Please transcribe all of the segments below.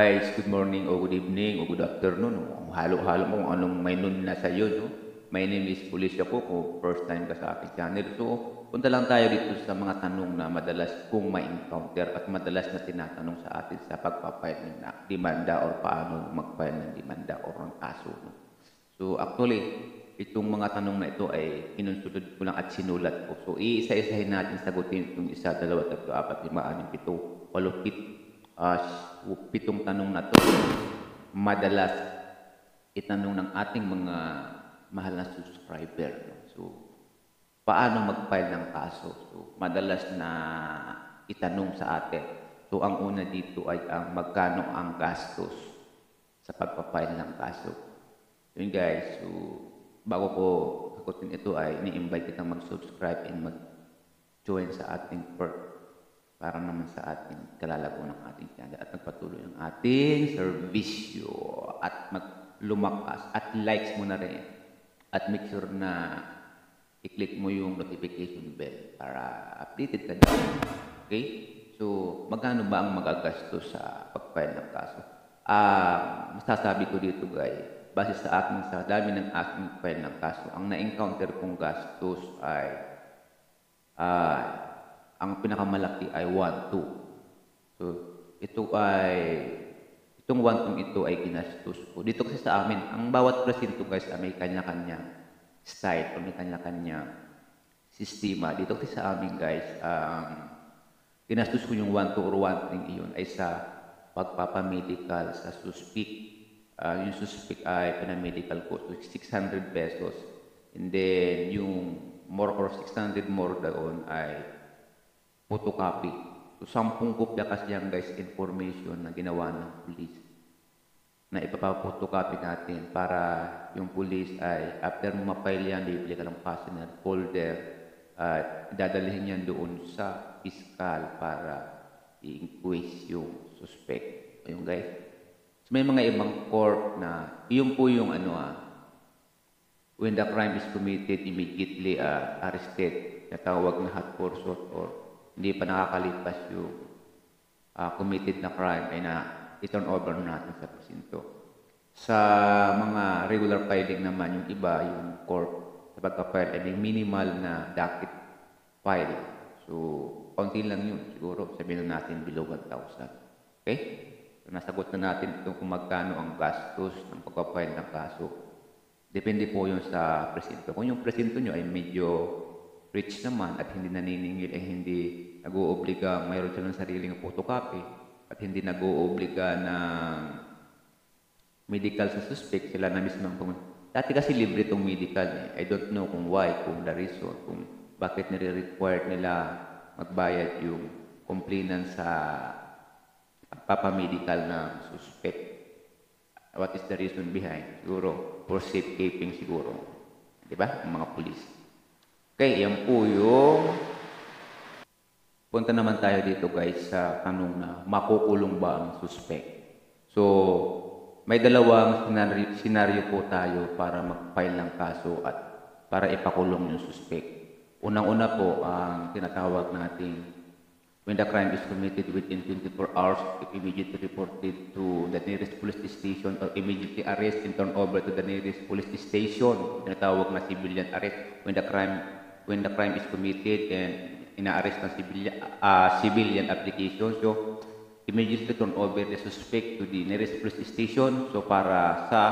Guys, good morning o good evening o good afternoon. o Halo-halo mo kung anong may nun na sa'yo. No? My name is Policia po kung first time ka sa aking channel. So, punta lang tayo dito sa mga tanong na madalas kong ma-encounter at madalas na tinatanong sa atin sa pagpapile ng demanda or paano mag-file ng demanda or ng kaso. No? So, actually, itong mga tanong na ito ay kinunsulod ko lang at sinulat ko. So, iisa-isahin natin sagutin itong isa, dalawa, tatlo, apat, lima, anim, pito, walo, pit, ah, pitong tanong na to. Madalas itanong ng ating mga mahal na subscriber. no? So, paano mag-file ng kaso? So, madalas na itanong sa atin. So, ang una dito ay ang magkano ang gastos sa pagpapile ng kaso. Yun guys, so bago ko sagutin ito ay ini-invite kitang mag-subscribe and mag-join sa ating perk para naman sa ating kalalago ng ating channel at magpatuloy ng ating servisyo at maglumakas at likes mo na rin at make sure na i-click mo yung notification bell para updated ka dyan. Okay? So, magkano ba ang magagastos sa pag-file ng kaso? Ah, masasabi ko dito guys, base sa aking sa dami ng aking file ng kaso, ang na-encounter kong gastos ay ah, ang pinakamalaki ay 1-2. So, ito ay, itong 1-2 ito ay ginastos ko. Dito kasi sa amin, ang bawat presinto guys ay may kanya-kanya style o may kanya-kanya sistema. Dito kasi sa amin guys, um, ginastos ko yung 1-2 or 1-3 iyon ay sa pagpapamedical sa suspect. Ah, yung suspect ay pinamedical ko to 600 pesos. And then, yung more or 600 more doon ay photocopy. So, sampung kopya kasi yan guys, information na ginawa ng police na ipapapotocopy natin para yung police ay after mo ma-file yan, bibili ka ng passenger folder at dadalhin yan doon sa fiscal para i-inquest yung suspect. Ayun guys. So, may mga ibang court na, yun po yung ano ah, when the crime is committed, immediately uh, arrested, natawag na hot pursuit or hindi pa nakakalipas yung uh, committed na crime ay na i-turn over natin sa presinto. Sa mga regular filing naman, yung iba, yung court, sa pagka-file ay may minimal na docket file. So, konti lang yun, siguro, sabihin na natin below 1,000. Okay? So, nasagot na natin ito kung magkano ang gastos ng pagka-file ng kaso. Depende po yun sa presinto. Kung yung presinto nyo ay medyo rich naman at hindi naniningil ay hindi nag-oobliga, mayroon silang sariling photocopy at hindi nag-oobliga ng medical sa suspect, sila na mismo ang pumunta. Dati kasi libre itong medical. Eh. I don't know kung why, kung the reason, kung bakit nire-required nila magbayad yung complainant sa pagpapamedical ng suspect. What is the reason behind? Siguro, for safekeeping siguro. Di ba? Ang mga pulis. Okay, yan po yung... Punta naman tayo dito guys sa tanong na makukulong ba ang suspect? So, may dalawang senaryo, senaryo po tayo para mag-file ng kaso at para ipakulong yung suspect. Unang-una po ang tinatawag natin when the crime is committed within 24 hours, immediately reported to the nearest police station or immediately arrest and turn over to the nearest police station. Tinatawag na civilian arrest when the crime when the crime is committed and ina-arrest ng civilian, ah, civilian application. So, immediately turn over the suspect to the nearest police station. So, para sa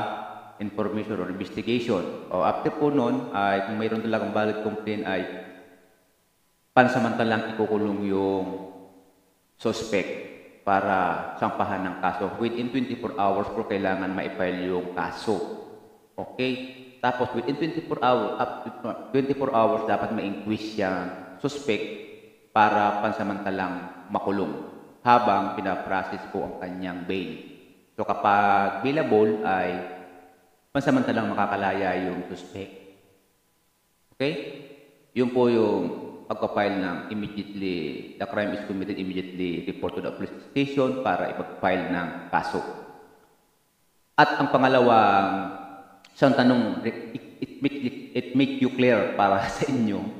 information or investigation. O after po nun, ay kung mayroon talagang valid complaint ay pansamantalang ikukulong yung suspect para sampahan ng kaso. Within 24 hours po kailangan ma-file yung kaso. Okay? Tapos within 24 hours, up to 24 hours dapat ma-inquest yung suspect para pansamantalang makulong habang pinaprocess po ang kanyang bail. So kapag bailable ay pansamantalang makakalaya yung suspect. Okay? Yun po yung pagpa-file ng immediately, the crime is committed immediately, report to the police station para ipag-file ng kaso. At ang pangalawang isang tanong, it, it, make, it, make you clear para sa inyo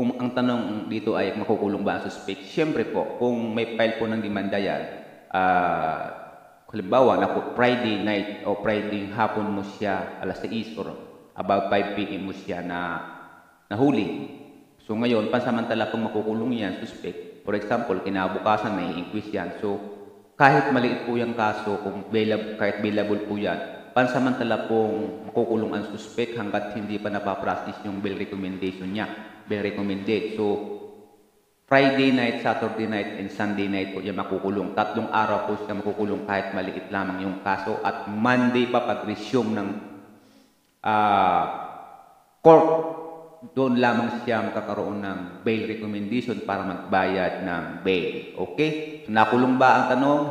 kung ang tanong dito ay makukulong ba ang suspect. Siyempre po, kung may file po ng demanda yan, ah, halimbawa, naku, Friday night o Friday hapon mo siya alas 6 or about 5 p.m. mo siya na nahuli. So ngayon, pansamantala pong makukulong yan, suspect. For example, kinabukasan may inquest yan. So kahit maliit po yung kaso, kung bailable, kahit bailable po yan, pansamantala pong makukulong ang suspect hanggat hindi pa napapractice yung bail recommendation niya. Bail recommended. So Friday night, Saturday night, and Sunday night po siya makukulong. Tatlong araw po siya makukulong kahit maliit lamang yung kaso. At Monday pa pag-resume ng ah, court, doon lamang siya makakaroon ng bail recommendation para magbayad ng bail. Okay? So, nakulong ba ang tanong?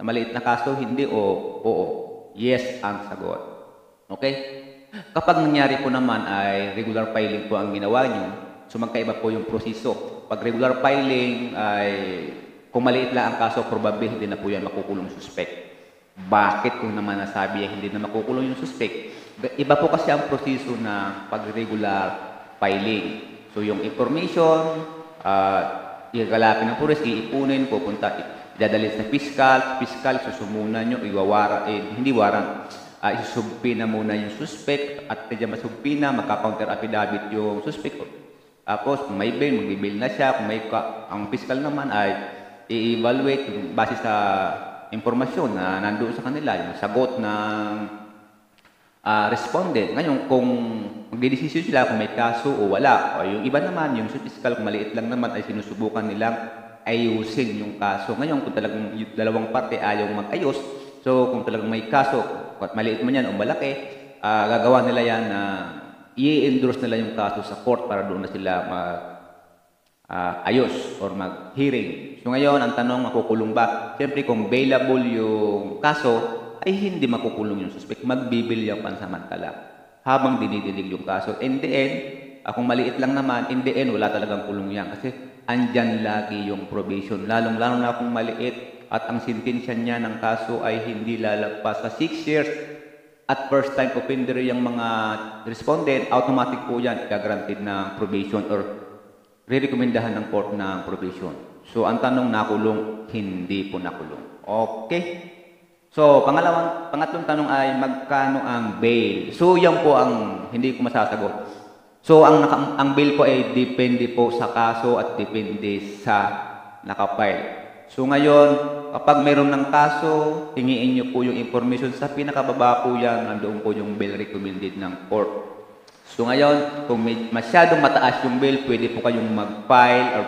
Na maliit na kaso? Hindi o oo. Yes ang sagot. Okay? Kapag nangyari po naman ay regular filing po ang ginawa nyo, so magkaiba po yung proseso. Pag regular filing ay kung maliit lang ang kaso, probably hindi na po yan makukulong suspect. Bakit kung naman nasabi ay hindi na makukulong yung suspect? Iba po kasi ang proseso na pag regular filing. So yung information, uh, igalapin ng pulis, iipunin, pupunta, dadalhin sa fiscal, fiscal, susumunan nyo, iwawara, eh, hindi warang, uh, isusubpina muna yung suspect, at kaya masubpina, magka-counter affidavit yung suspect. Tapos, kung may bail, mag-bail na siya. Kung may ka, ang fiscal naman ay i-evaluate base sa impormasyon na nandoon sa kanila, yung sagot ng ah, respondent. Ngayon, kung magdidesisyon sila kung may kaso o wala, o yung iba naman, yung fiscal, kung maliit lang naman, ay sinusubukan nilang ayusin yung kaso. Ngayon, kung talagang yung dalawang parte ayaw mag-ayos, so kung talagang may kaso, maliit man yan o malaki, ah, gagawa nila yan na i-endorse nila yung kaso sa court para doon na sila mag ah, ayos or mag-hearing. So ngayon, ang tanong, makukulong ba? Siyempre, kung bailable yung kaso, ay hindi makukulong yung suspect. Magbibil yung pansamantala habang dinidinig yung kaso. In the end, ah, kung maliit lang naman, in the end, wala talagang kulong yan. Kasi andyan lagi yung probation. Lalong-lalo na kung maliit at ang sentensya niya ng kaso ay hindi lalagpas sa 6 years at first time offender yung mga respondent, automatic po yan, granted ng probation or re-recomendahan ng court ng probation. So, ang tanong nakulong, hindi po nakulong. Okay? So, pangalawang, pangatlong tanong ay magkano ang bail? So, yan po ang hindi ko masasagot. So, ang, naka, ang bail po ay depende po sa kaso at depende sa nakapile. So, ngayon, kapag mayroon ng kaso, hingiin niyo po yung information sa pinakababa po yan, nandoon po yung bail recommended ng court. So ngayon, kung may masyadong mataas yung bail, pwede po kayong mag-file or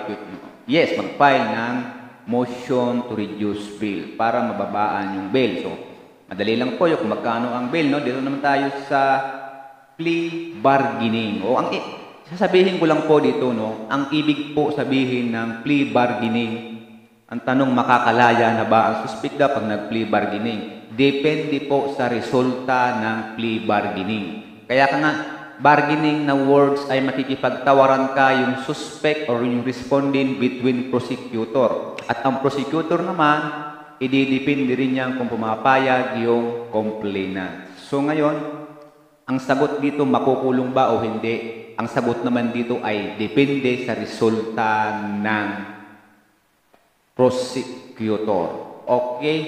yes, mag-file ng motion to reduce bail para mababaan yung bail. So, madali lang po yung kung magkano ang bail, no? Dito naman tayo sa plea bargaining. O ang sasabihin ko lang po dito, no? Ang ibig po sabihin ng plea bargaining, ang tanong makakalaya na ba ang suspect pag nag-plea bargaining? Depende po sa resulta ng plea bargaining. Kaya ka nga, bargaining na words ay makikipagtawaran ka yung suspect or yung respondent between prosecutor. At ang prosecutor naman, ididepende rin niyan kung pumapayag yung complainant. So ngayon, ang sagot dito makukulong ba o hindi? Ang sagot naman dito ay depende sa resulta ng prosecutor. Okay?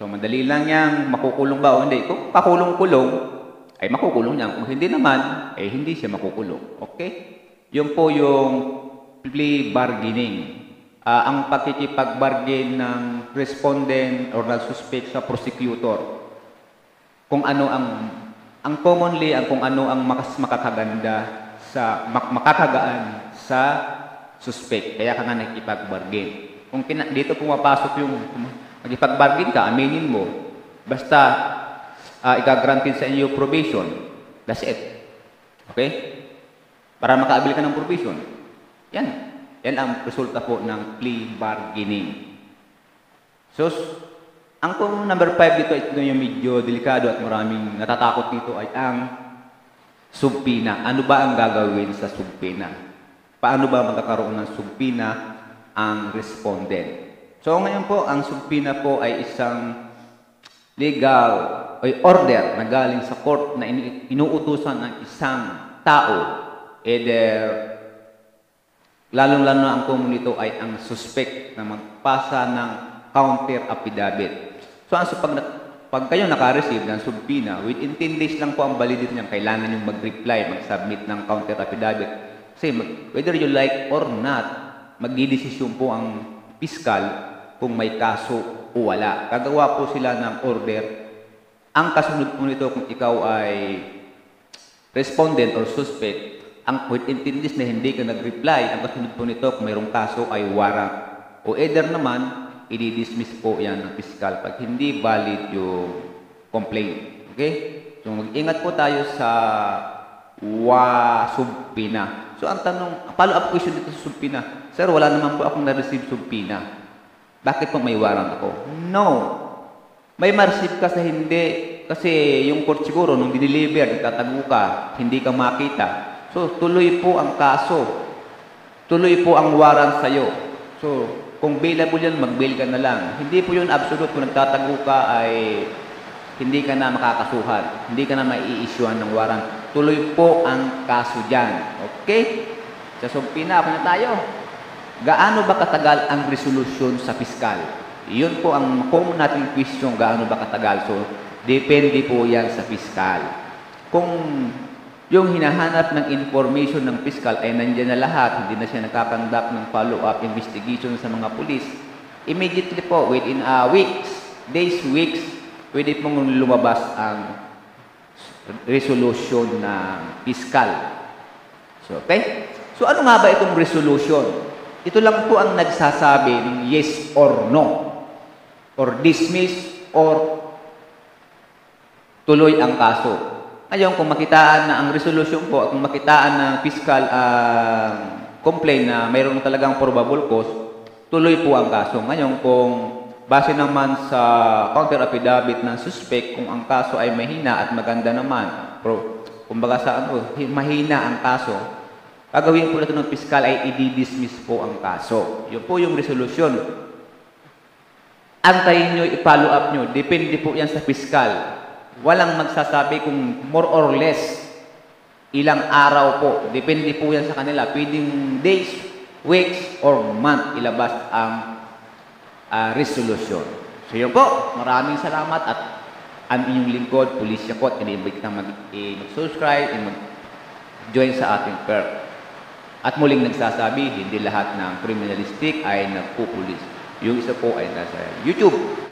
So madali lang yan, makukulong ba o hindi? Kung pakulong-kulong, ay makukulong niya. Kung hindi naman, eh hindi siya makukulong. Okay? Yun po yung plea bargaining. Ah, ang pagkikipag-bargain ng respondent or ng suspect sa prosecutor. Kung ano ang ang commonly ang kung ano ang makas makakaganda sa mak- makakagaan sa suspect. Kaya ka nga nakikipag-bargain. Kung kina, dito pumapasok yung nakikipag-bargain ka, aminin mo. Basta uh, ika-granted sa inyo probation. That's it. Okay? Para makaabil ka ng probation. Yan. Yan ang resulta po ng plea bargaining. So, ang kung number 5 dito, ito yung medyo delikado at maraming natatakot dito ay ang subpina. Ano ba ang gagawin sa subpina? Paano ba magkakaroon ng subpina ang respondent? So ngayon po, ang subpina po ay isang legal o order na galing sa court na inuutusan ng isang tao, either lalong-lalo na ang common nito ay ang suspect na magpasa ng counter affidavit. So, ang- so pag, pag kayo naka-receive ng subpoena, within 10 days lang po ang validity niyan, kailangan yung mag-reply, mag-submit ng counter affidavit. Kasi whether you like or not, magdidesisyon po ang piskal kung may kaso o wala. Gagawa po sila ng order. Ang kasunod po nito kung ikaw ay respondent or suspect, ang within 10 days na hindi ka nag-reply, ang kasunod po nito kung mayroong kaso ay warrant. O either naman, i-dismiss po yan ng fiscal pag hindi valid yung complaint. Okay? So mag-ingat po tayo sa wa subpina. So ang tanong, follow-up question dito sa subpina. Sir, wala naman po akong na-receive subpina. Bakit po may warrant ako? No. May ma-receive ka sa hindi. Kasi yung court siguro, nung dineliver, nagtatago ka, hindi ka makita. So, tuloy po ang kaso. Tuloy po ang warrant sa'yo. So, kung bailable yan, mag-bail ka na lang. Hindi po yun absolute. Kung nagtatago ka ay hindi ka na makakasuhan. Hindi ka na mai-issuean ng warrant. Tuloy po ang kaso dyan. Okay? Sa sumpina, ako na tayo. Gaano ba katagal ang resolusyon sa piskal? Iyon po ang common nating question, gaano ba katagal? So, depende po yan sa piskal. Kung yung hinahanap ng information ng piskal ay nandiyan na lahat, hindi na siya nakakandak ng follow-up investigation sa mga pulis, immediately po, within uh, weeks, days, weeks, pwede pong lumabas ang resolution ng piskal. So, okay? So, ano nga ba itong resolution? Ito lang po ang nagsasabi ng yes or no, or dismiss, or tuloy ang kaso. Ngayon, kung makitaan na ang resolution po, kung makitaan ng fiscal uh, complaint na mayroon talagang probable cause, tuloy po ang kaso. Ngayon, kung base naman sa counter affidavit ng suspect, kung ang kaso ay mahina at maganda naman, pro, kumbaga sa ano, hi- mahina ang kaso, gagawin po natin ng fiscal ay i-dismiss po ang kaso. Yun po yung resolution. Antayin nyo, i-follow up nyo. Depende po yan sa fiscal. Walang magsasabi kung more or less ilang araw po. Depende po yan sa kanila. Pwedeng days, weeks, or month ilabas ang ah, resolution. So yun po. Maraming salamat at ang inyong lingkod, Police Yakot, in-invite kita mag- eh, mag-subscribe and mag-join sa ating perk. At muling nagsasabi, hindi lahat ng criminalistic ay nagpupulis. Yung isa po ay nasa YouTube.